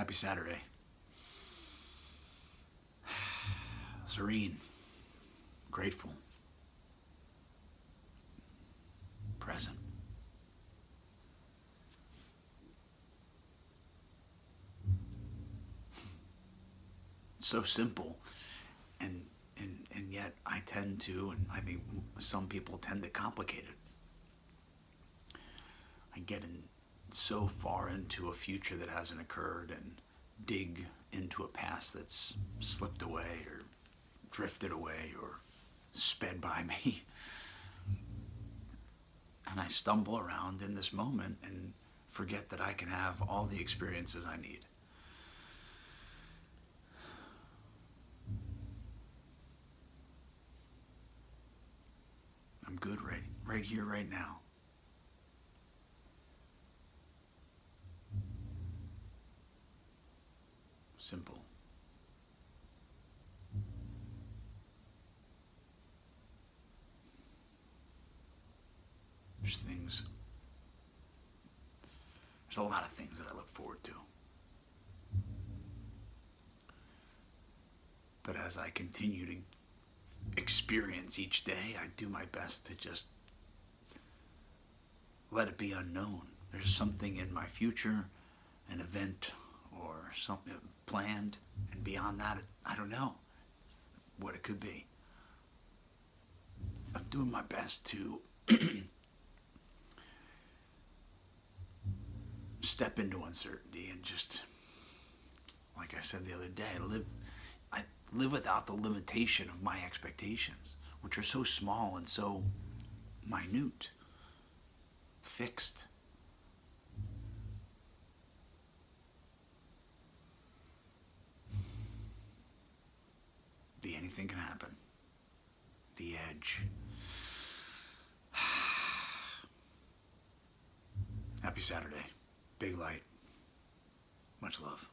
Happy Saturday. Serene, grateful, present. so simple and and and yet I tend to and I think some people tend to complicate it. I get in so far into a future that hasn't occurred and dig into a past that's slipped away or drifted away or sped by me. And I stumble around in this moment and forget that I can have all the experiences I need. I'm good right right here right now. Simple. There's things, there's a lot of things that I look forward to. But as I continue to experience each day, I do my best to just let it be unknown. There's something in my future, an event or something planned, and beyond that, I don't know what it could be. I'm doing my best to step into uncertainty and just, like I said the other day, live. I live without the limitation of my expectations, which are so small and so minute, fixed. The anything can happen. The edge. Happy Saturday. Big light. Much love.